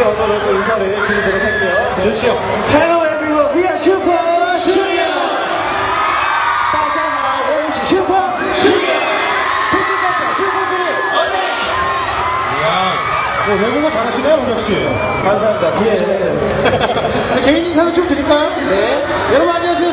마지막으로 또 인사를 드리도록 할게요. 좋지요. Hello everyone, we are Super Junior. 大家好，我们是 Super Junior. 팬들과 Super Junior. 이야, 뭐 외국어 잘하시네요, 우혁 씨. 감사합니다. 예. 자, 개인 인사도 좀 드릴까요? 네. 여러분 안녕하세요,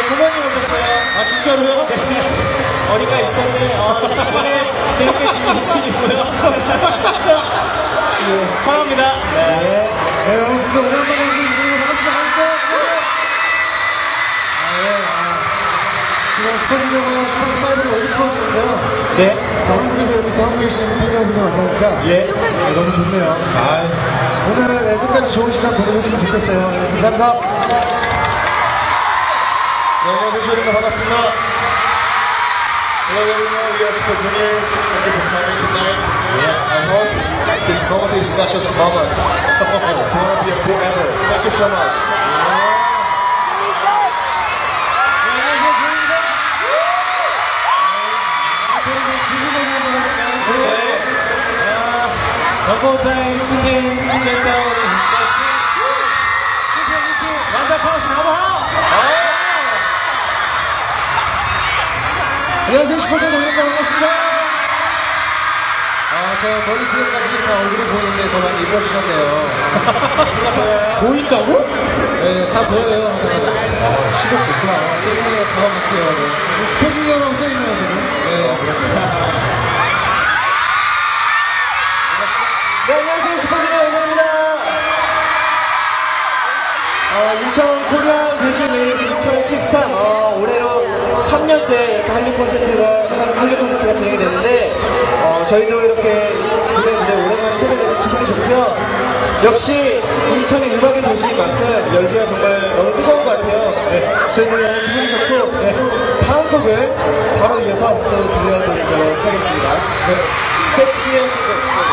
아, 제 부모님 오셨어요. 아, 진짜로요? 어디가 있었는데, 어, 이번에 재밌게 즐기시고요. 예, 사랑합니다. 네. 네, 여러분, 진짜 오랜만에 우리 이분이 반갑습니다. 아, 예, 아. 지금 슈퍼주니어가 슈퍼주니어 5를 어디 풀어주는데요. 네. 한국에서 이렇게 또 한국에 계신 팬여러분들 만나니까 예. 네, 너무 좋네요. 아, 오늘 네, 끝까지 좋은 시간 보내셨으면 좋겠어요. 네, 감사합니다. 네, 안녕하세요. 쇼입니다. 반갑습니다. Hello everyone, we are Super Junior. Thank you for coming tonight. Yeah, I hope this moment is not just a moment. It's gonna be a forever. Thank you so much. 네. 能够在今天见到你的是， 안녕하세요, 슈퍼맨 동현입니다. 반갑습니다. 아, 저 머리 뒤에까지 다 얼굴이 보이는데 더 많이 입어주셨네요. 보인다고? 네, 다 보여요. 아, 시력 좋구나. 최근에 가봐볼게요. 네. 슈퍼주니어라고 써있네요, 지금. 네. 네, 안녕하세요. 슈퍼주니어 오입니다 어, 인천 Korean Music Wave 2013, 어, 콘서트가, 한류 콘서트가 진행이 되는데, 어, 저희도 이렇게 두배 무대 오랜만에 참여돼서 기분이 좋고요. 역시 인천의 음악의 도시인 만큼 열기가 정말 너무 뜨거운 것 같아요. 네, 저희도 너무 기분이 좋고, 네, 다음 곡을 바로 이어서 또 들려드리도록 하겠습니다. 네, Sexy, Free & Single.